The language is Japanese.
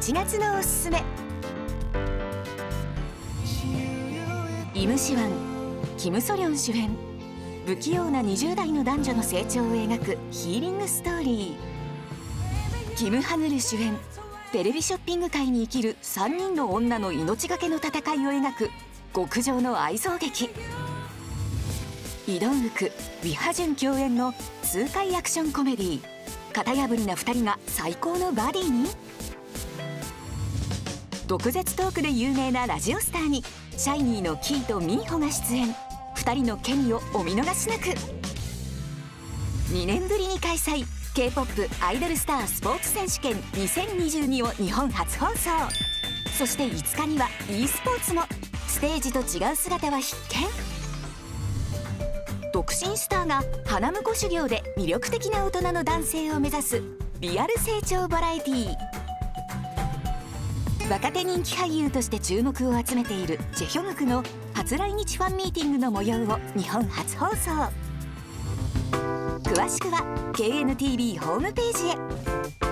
1月のおすすめ。イムシワンキム・ソリョン主演。不器用な20代の男女の成長を描くヒーリングストーリー。キム・ハヌル主演。テレビショッピング界に生きる3人の女の命がけの戦いを描く極上の愛憎劇。イ・ドンウクウィハジュン共演の痛快アクションコメディ型破りな2人が最高のバディに？毒舌トークで有名なラジオスターにシャイニーのキーとミンホが出演。2人のケミをお見逃しなく。2年ぶりに開催。K p o p アイドルスタースポーツ選手権2022を日本初放送。そして5日には e スポーツも。ステージと違う姿は必見。独身スターが花婿修行で魅力的な大人の男性を目指すリアル成長バラエティー。若手人気俳優として注目を集めているジェヒョグクの初来日ファンミーティングの模様を日本初放送。詳しくは KNTV ホームページへ。